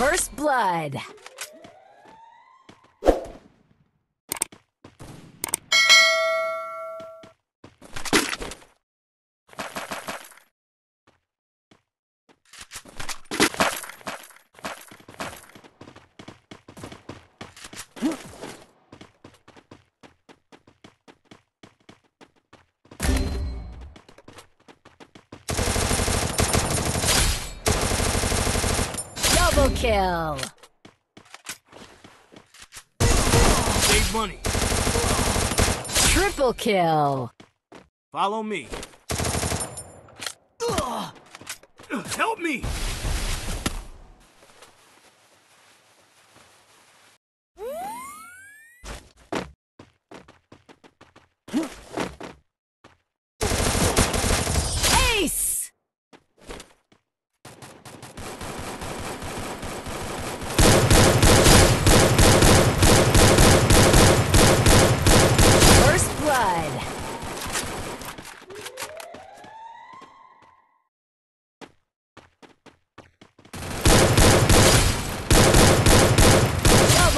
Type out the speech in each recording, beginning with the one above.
First blood. Double kill. Save money. Triple kill. Follow me. Ugh. Help me! Ace! First blood.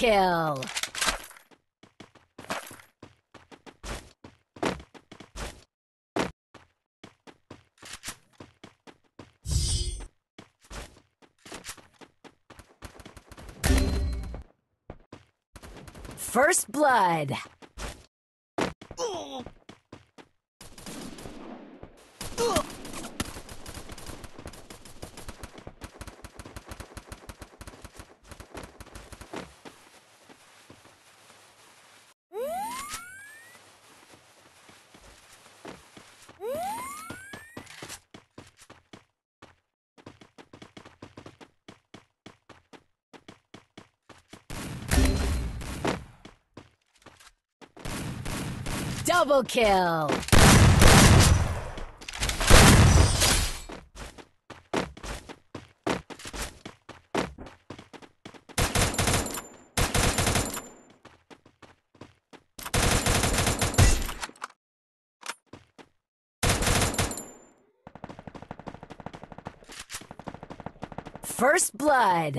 kill. First blood. Double kill. First blood.